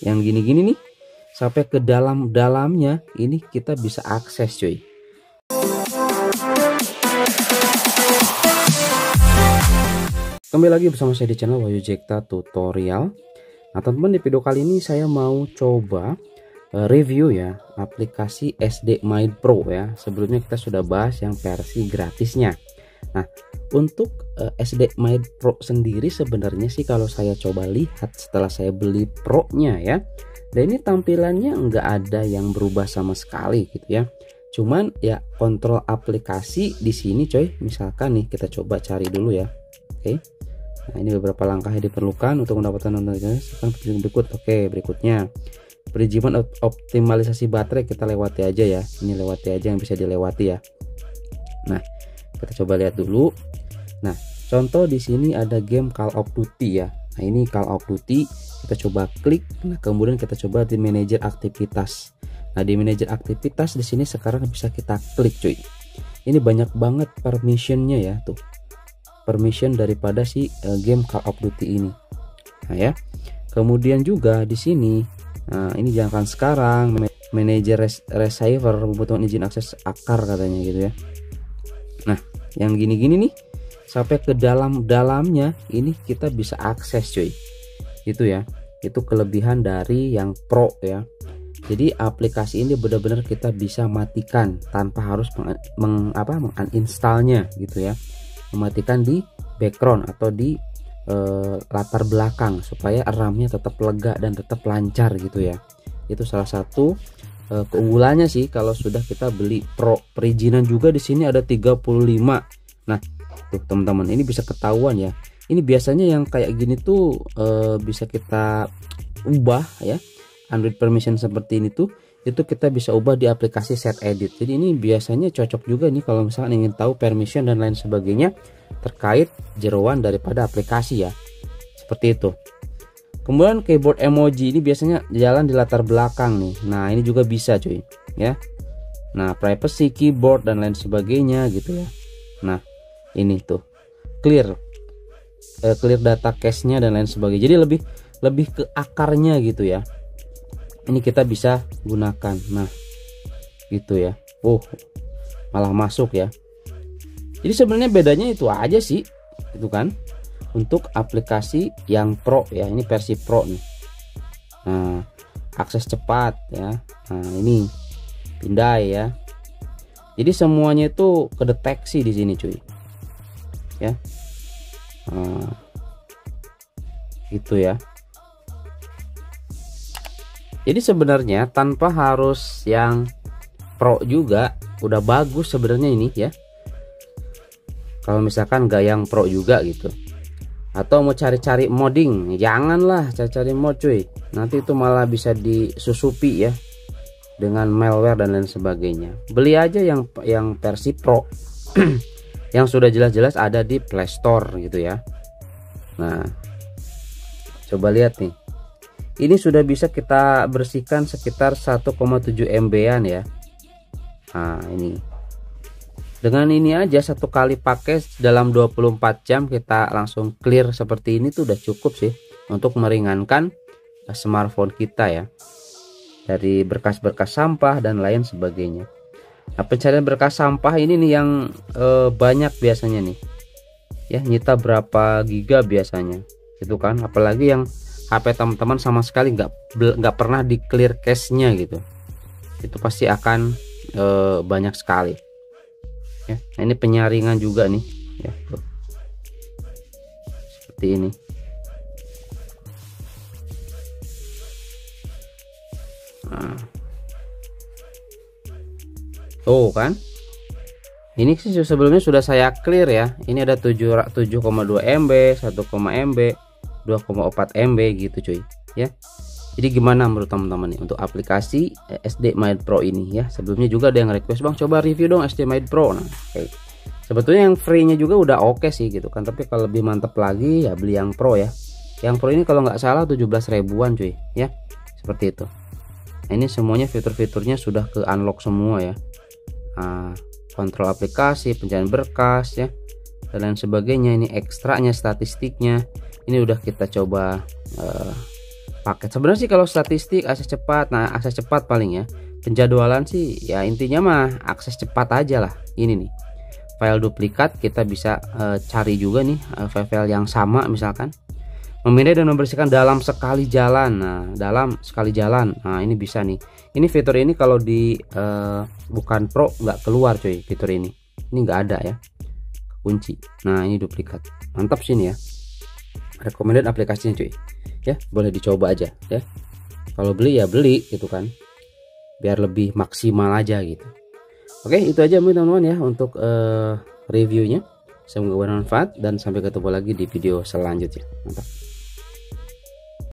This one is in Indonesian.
yang gini-gini nih sampai ke dalam-dalamnya ini kita bisa akses cuy. Kembali lagi bersama saya di channel Wahyu Jekta Tutorial. Nah teman-teman di video kali ini saya mau coba uh, review ya aplikasi SD Mind Pro ya. Sebelumnya kita sudah bahas yang versi gratisnya. Nah untuk uh, eh, SD Mind Pro sendiri sebenarnya sih kalau saya coba lihat setelah saya beli Pro nya ya dan ini tampilannya nggak ada yang berubah sama sekali gitu ya. Cuman ya kontrol aplikasi di sini coy misalkan nih kita coba cari dulu ya. Oke. Nah ini beberapa langkah yang diperlukan untuk mendapatkan nontonnya sekarang berikut. Oke berikutnya. Perizinan optimalisasi baterai kita lewati aja ya. Ini lewati aja yang bisa dilewati ya. Nah kita coba lihat dulu nah contoh di sini ada game Call of Duty ya. Nah ini Call of Duty kita coba klik. Nah kemudian kita coba di manajer aktivitas. Nah di manajer aktivitas di sini sekarang bisa kita klik cuy. Ini banyak banget permissionnya ya tuh. Permission daripada si uh, game Call of Duty ini. Nah ya. Kemudian juga di sini nah ini jangan sekarang manajer res receiver membutuhkan izin akses akar katanya gitu ya. Nah yang gini-gini nih sampai ke dalam dalamnya ini kita bisa akses cuy. Itu ya. Itu kelebihan dari yang pro ya. Jadi aplikasi ini benar-benar kita bisa matikan tanpa harus meng, meng apa menginstallnya gitu ya. Mematikan di background atau di e, latar belakang supaya RAM-nya tetap lega dan tetap lancar gitu ya. Itu salah satu e, keunggulannya sih kalau sudah kita beli pro. Perizinan juga di sini ada 35 nah tuh teman-teman. Ini bisa ketahuan ya. Ini biasanya yang kayak gini tuh e, bisa kita ubah ya. Android permission seperti ini tuh itu kita bisa ubah di aplikasi set edit. Jadi ini biasanya cocok juga nih kalau misalnya ingin tahu permission dan lain sebagainya terkait jeruan daripada aplikasi ya. Seperti itu. Kemudian keyboard emoji ini biasanya jalan di latar belakang nih. Nah ini juga bisa cuy ya. Nah privacy keyboard dan lain sebagainya gitu ya. Nah ini tuh clear uh, clear data cache-nya dan lain sebagainya. Jadi lebih lebih ke akarnya gitu ya. Ini kita bisa gunakan. Nah, gitu ya. Oh, malah masuk ya. Jadi sebenarnya bedanya itu aja sih, itu kan. Untuk aplikasi yang Pro ya, ini versi Pro nih. Nah, akses cepat ya. Nah, ini pindai ya. Jadi semuanya itu kedeteksi di sini cuy. Ya. Nah, itu ya. Jadi sebenarnya tanpa harus yang pro juga udah bagus sebenarnya ini ya. Kalau misalkan gak yang pro juga gitu. Atau mau cari-cari modding janganlah cari-cari mod cuy. Nanti itu malah bisa disusupi ya dengan malware dan lain sebagainya. Beli aja yang yang versi pro yang sudah jelas-jelas ada di Playstore gitu ya. Nah coba lihat nih. Ini sudah bisa kita bersihkan sekitar 1,7 MB-an ya. Nah ini. Dengan ini aja satu kali pakai dalam 24 jam kita langsung clear seperti ini tuh udah cukup sih untuk meringankan smartphone kita ya. Dari berkas-berkas sampah dan lain sebagainya Nah, pencarian berkas sampah ini nih yang e, banyak biasanya nih. Ya, nyita berapa giga biasanya. Itu kan, apalagi yang HP teman-teman sama sekali nggak nggak pernah di clear cache-nya gitu. Itu pasti akan e, banyak sekali. Ya, nah ini penyaringan juga nih, ya. Seperti ini. Tuh kan? Ini sih sebelumnya sudah saya clear ya. Ini ada 7,2 MB 1, MB 2,4 MB gitu cuy. Ya. Jadi gimana menurut teman-teman nih untuk aplikasi eh, SD Made Pro ini ya? Sebelumnya juga ada yang request bang coba review dong SD Made Pro. Nah okay. sebetulnya yang free nya juga udah oke okay sih gitu kan. Tapi kalau lebih mantep lagi ya beli yang pro ya. Yang pro ini kalau nggak salah 17 ribuan cuy. Ya seperti itu. Nah, ini semuanya fitur-fiturnya sudah ke unlock semua ya nah, kontrol aplikasi pencarian berkas ya dan lain sebagainya. Ini ekstranya statistiknya. Ini udah kita coba uh, paket sebenarnya sih kalau statistik akses cepat. Nah akses cepat paling ya. Penjadwalan sih ya intinya mah akses cepat aja lah. Ini nih file duplikat kita bisa uh, cari juga nih uh, file-file yang sama misalkan memindai dan membersihkan dalam sekali jalan. Nah dalam sekali jalan. Nah ini bisa nih. Ini fitur ini kalau di uh, bukan pro nggak keluar cuy fitur ini. Ini nggak ada ya. Kunci. Nah ini duplikat. Mantap sini ya. Recommended aplikasinya cuy. Ya boleh dicoba aja ya. Kalau beli ya beli gitu kan. Biar lebih maksimal aja gitu. Oke itu aja teman-teman ya untuk uh, reviewnya. Semoga bermanfaat dan sampai ketemu lagi di video selanjutnya. Mantap